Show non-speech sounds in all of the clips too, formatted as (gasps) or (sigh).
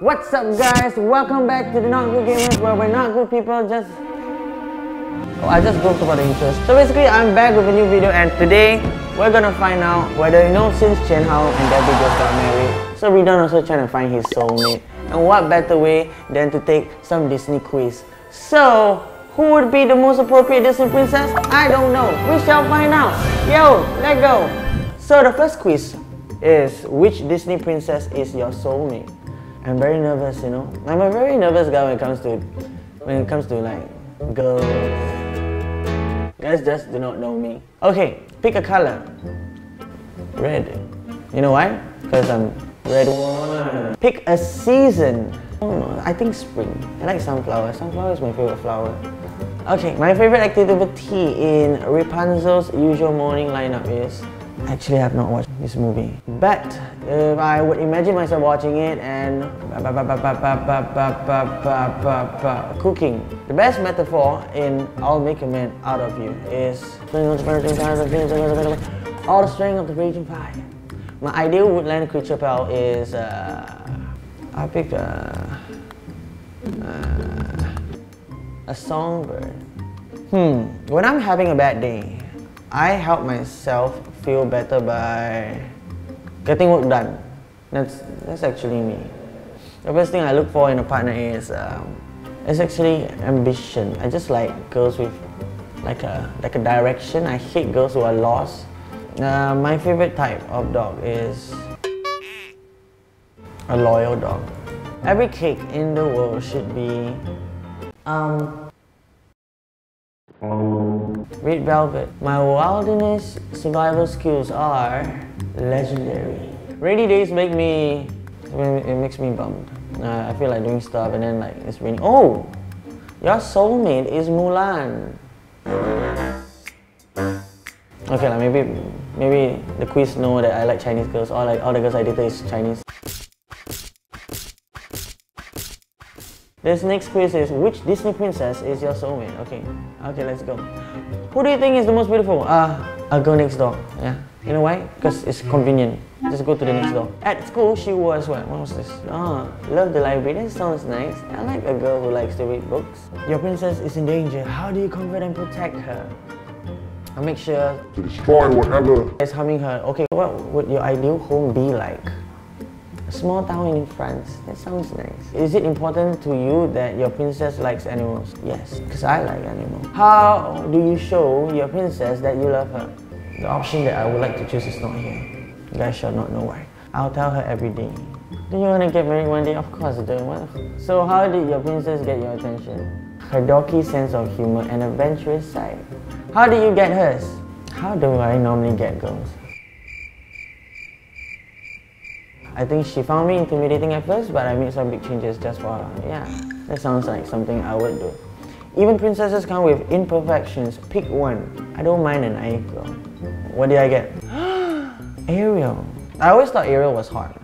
What's up guys? Welcome back to the Not Good Gamers where we're not good people just... Oh, I just broke about the interest. So basically I'm back with a new video and today we're gonna find out whether you know since JianHao and Debbie just got married, so Ridhwan also trying to find his soulmate. And what better way than to take some Disney quiz. So, who would be the most appropriate Disney princess? I don't know. We shall find out. Yo, let go. So the first quiz is which Disney princess is your soulmate? I'm very nervous, you know. I'm a very nervous guy when it comes to when it comes to like girls. Guys just do not know me. Okay, pick a color. Red. You know why? Because I'm red one. Pick a season. Oh, I think spring. I like sunflower. Sunflower is my favorite flower. Okay, my favorite activity in Rapunzel's usual morning lineup is Actually, I have not watched this movie. But if I would imagine myself watching it and cooking. The best metaphor in I'll make a man out of you is all the strength of the raging fire. My ideal woodland creature pal is uh, I picked a, uh, a songbird. Hmm, when I'm having a bad day, I help myself feel better by getting work done. That's that's actually me. The first thing I look for in a partner is um, is actually ambition. I just like girls with like a like a direction. I hate girls who are lost. Uh, my favorite type of dog is a loyal dog. Every cake in the world should be um, Red Velvet. My wilderness survival skills are legendary. Rainy days make me, it makes me bummed. Uh, I feel like doing stuff and then like it's raining. Oh, your soulmate is Mulan. Okay, like maybe maybe the quiz know that I like Chinese girls. All like all the girls I dated is Chinese. This next quiz is which Disney princess is your soulmate? Okay, okay, let's go. Who do you think is the most beautiful? Ah, uh, I'll go next door. Yeah, you know why? Because it's convenient. Just go to the next door. At school, she was what? What was this? Oh, love the library. That sounds nice. I like a girl who likes to read books. Your princess is in danger. How do you comfort and protect her? I'll make sure to destroy whatever is harming her. Okay, what would your ideal home be like? A small town in France. That sounds nice. Is it important to you that your princess likes animals? Yes, because I like animals. How do you show your princess that you love her? The option that I would like to choose is not here. You guys shall not know why. I'll tell her every day. Do you want to get married one day? Of course I do. So how did your princess get your attention? Her dorky sense of humor and adventurous side. How did you get hers? How do I normally get girls? I think she found me intimidating at first, but I made some big changes just for her. Yeah, that sounds like something I would do. Even princesses come with imperfections. Pick one. I don't mind an April. What did I get? (gasps) Ariel. I always thought Ariel was hot.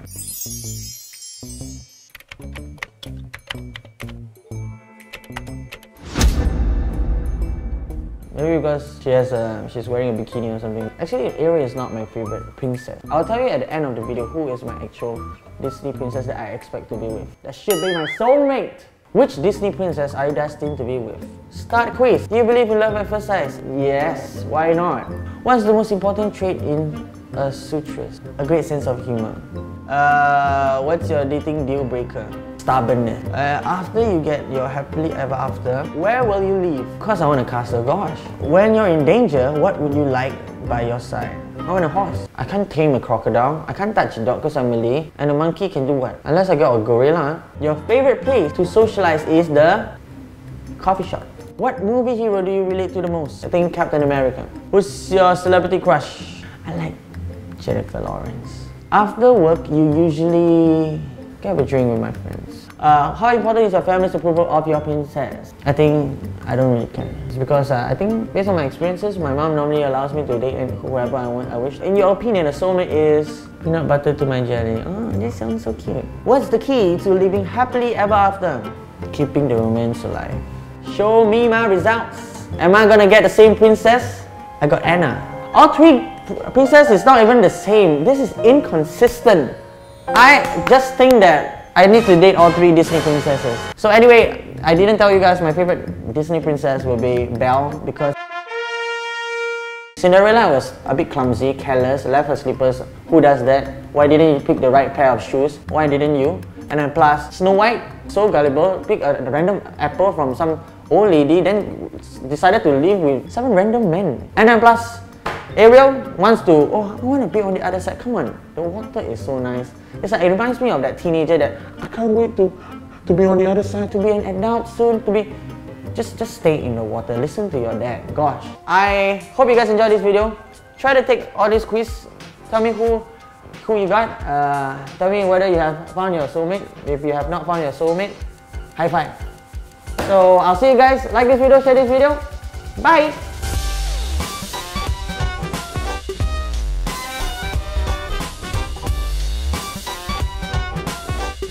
Maybe because she has a, she's wearing a bikini or something. Actually, Ariel is not my favorite princess. I'll tell you at the end of the video who is my actual Disney princess that I expect to be with. That should be my soulmate. Which Disney princess are you destined to be with? Start quiz. Do you believe in love at first sight? Yes, why not? What's the most important trait in a suitress? A great sense of humor. Uh, what's your dating deal breaker? Stubbornness. Uh, after you get your happily ever after, where will you live? Cause I want a castle, gosh. When you're in danger, what would you like by your side? I want a horse. I can't tame a crocodile. I can't touch a dog because I'm Malay. And a monkey can do what? Unless I get a gorilla. Your favorite place to socialize is the coffee shop. What movie hero do you relate to the most? I think Captain America. Who's your celebrity crush? I like Jennifer Lawrence. After work, you usually have a drink with my friends. Uh, how important is your family's approval of your princess? I think I don't really care. It's because uh, I think based on my experiences, my mom normally allows me to date whoever I want. I wish. In your opinion, a soulmate is peanut butter to my jelly. Oh, this sounds so cute. What's the key to living happily ever after? Keeping the romance alive. Show me my results. Am I gonna get the same princess? I got Anna. All three princesses is not even the same. This is inconsistent. I just think that I need to date all three Disney princesses. So anyway, I didn't tell you guys my favorite Disney princess will be Belle because Cinderella was a bit clumsy, careless, left her slippers. Who does that? Why didn't you pick the right pair of shoes? Why didn't you? And then plus, Snow White, so gullible, pick a random apple from some old lady, then decided to live with some random men. And then plus, Ariel wants to, oh, I want to be on the other side. Come on, the water is so nice. It's like, it reminds me of that teenager that I can't wait to, to be on the other side, to be an adult soon, to be... Just, just stay in the water, listen to your dad. Gosh. I hope you guys enjoyed this video. Try to take all these quiz. Tell me who who you got. Uh, tell me whether you have found your soulmate. If you have not found your soulmate, high five. So I'll see you guys. Like this video, share this video. Bye!